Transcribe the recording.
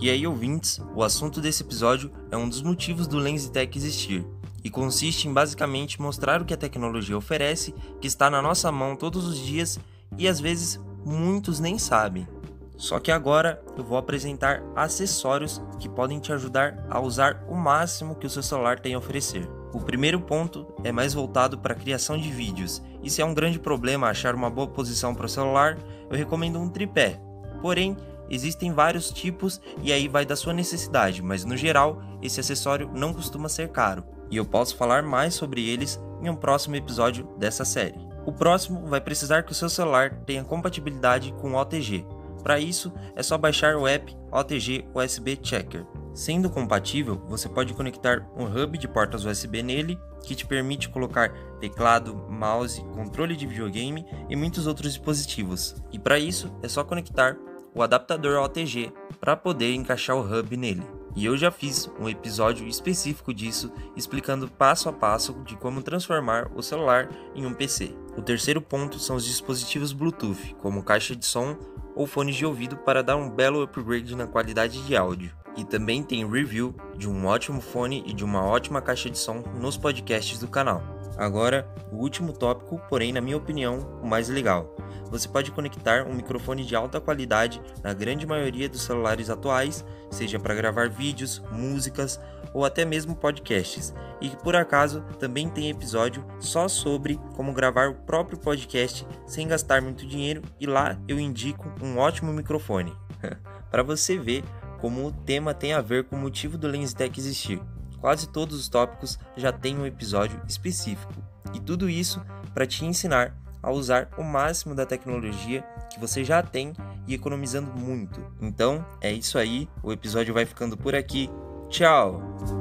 E aí, ouvintes, o assunto desse episódio é um dos motivos do LensTech existir, e consiste em basicamente mostrar o que a tecnologia oferece, que está na nossa mão todos os dias e às vezes muitos nem sabem. Só que agora eu vou apresentar acessórios que podem te ajudar a usar o máximo que o seu celular tem a oferecer. O primeiro ponto é mais voltado para a criação de vídeos, e se é um grande problema achar uma boa posição para o celular, eu recomendo um tripé. Porém, existem vários tipos e aí vai da sua necessidade, mas no geral, esse acessório não costuma ser caro, e eu posso falar mais sobre eles em um próximo episódio dessa série. O próximo vai precisar que o seu celular tenha compatibilidade com OTG, para isso, é só baixar o app OTG USB Checker. Sendo compatível, você pode conectar um hub de portas USB nele, que te permite colocar teclado, mouse, controle de videogame e muitos outros dispositivos. E para isso, é só conectar o adaptador OTG para poder encaixar o hub nele. E eu já fiz um episódio específico disso, explicando passo a passo de como transformar o celular em um PC. O terceiro ponto são os dispositivos Bluetooth, como caixa de som ou fones de ouvido para dar um belo upgrade na qualidade de áudio. E também tem review de um ótimo fone e de uma ótima caixa de som nos podcasts do canal. Agora, o último tópico, porém, na minha opinião, o mais legal. Você pode conectar um microfone de alta qualidade na grande maioria dos celulares atuais, seja para gravar vídeos, músicas ou até mesmo podcasts. E por acaso também tem episódio só sobre como gravar o próprio podcast sem gastar muito dinheiro e lá eu indico um ótimo microfone. para você ver como o tema tem a ver com o motivo do LensTech existir. Quase todos os tópicos já têm um episódio específico. E tudo isso para te ensinar a usar o máximo da tecnologia que você já tem e economizando muito. Então, é isso aí, o episódio vai ficando por aqui. Tchau!